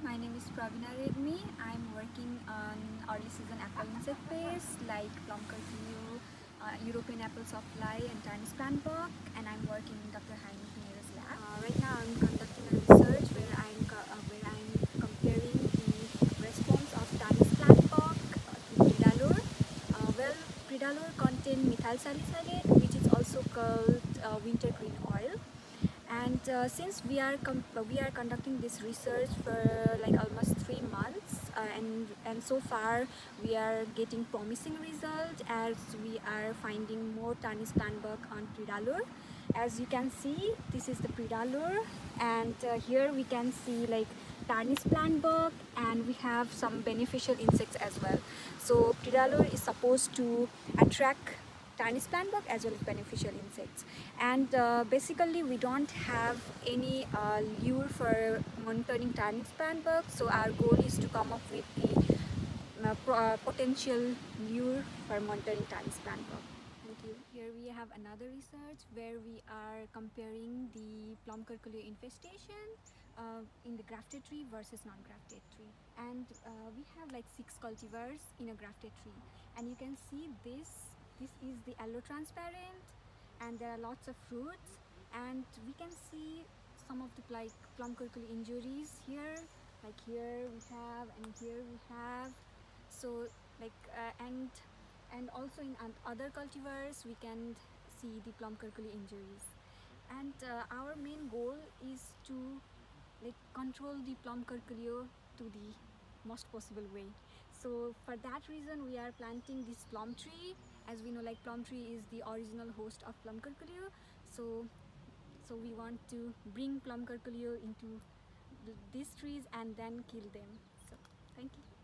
my name is Prabina Regmi. I'm working on early season apple insect pests like plum curculio, uh, European apple sawfly and tarnished plant bug and I'm working in Dr. Jaime Pinero's lab. Uh, right now I'm conducting a research where I'm, uh, where I'm comparing the response of tarnished plant bug to PredaLure. Uh, well, PredaLure contain methyl salicylate which is also called uh, and uh, since we are we are conducting this research for like almost three months uh, and and so far we are getting promising results as we are finding more tarnished plant bug on PredaLure as you can see this is the PredaLure and uh, here we can see like tarnished plant bug and we have some beneficial insects as well. So PredaLure is supposed to attract tarnished plant bug as well as beneficial insects and uh, basically we don't have any uh, lure for monitoring tarnished plant bug so our goal is to come up with the uh, uh potential lure for monitoring tarnished plant bug. Thank you. Here we have another research where we are comparing the plum curculio infestation uh, in the grafted tree versus non-grafted tree and uh, we have like six cultivars in a grafted tree and you can see this this is the yellow transparent and there are lots of fruits and we can see some of the like plum curculio injuries here. Like here we have and here we have. So like uh, and and also in other cultivars we can see the plum curculio injuries. And uh, our main goal is to like control the plum curculio to the most possible way. So for that reason we are planting this plum tree. As we know like plum tree is the original host of plum curculio so so we want to bring plum curculio into these trees and then kill them. So thank you